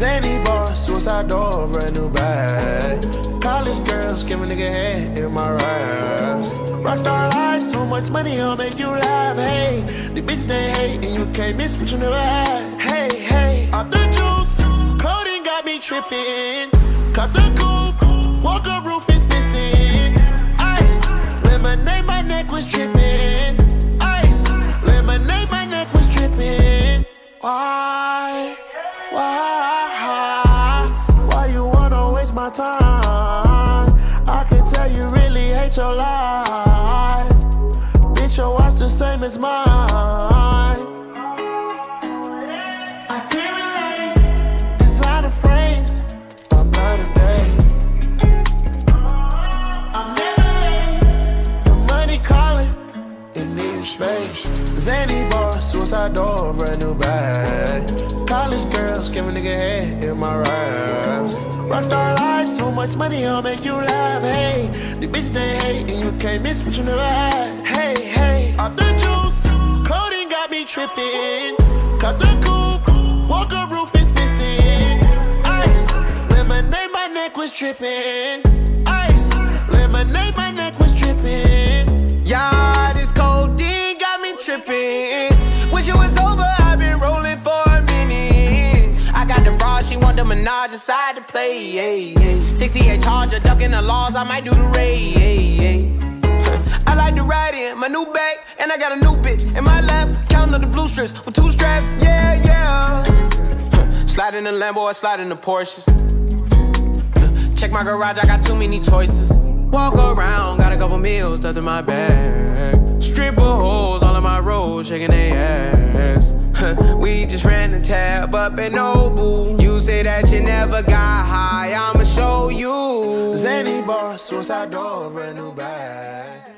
Xanny bars, suicide door, brand new bag. College girls, give a nigga head in my raps. Rockstar life, so much money, I'll make you laugh. Hey, the bitch they hate, and you can't miss what you never had. Hey, hey, off the juice, codeine got me tripping. Cut the hate your life. Bitch, your watch the same as mine. I can't relate. Designer frames. I'm not. I'm never late. The money calling. It needs space. Xanny bars, suicide door, brand new bag. College girls, give a nigga head in my raps. Rockstar much money, I'll make you laugh. Hey, the bitch they hate, and you can't miss what you never had. Hey, hey, off the juice, codeine got me tripping. Cut the coupe, walker roof is missing. Ice, lemonade, my neck was dripping. The to play. Yeah, yeah. 68 Charger, ducking the laws, I might do the raid. Yeah, yeah. I like to ride in my new bag, and I got a new bitch in my lap. Counting up the blue strips with two straps. Yeah, yeah. Slide in the Lambo, I slide in the Porsches. Check my garage, I got too many choices. Walk around, got a couple meals stuffed in my bag. Stripper holes all in my road, shaking their ass. we just ran the tab up at Nobu. Say that you never got high, I'ma show you. Xanny bars, suicide door, brand new bag.